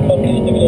Man